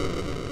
you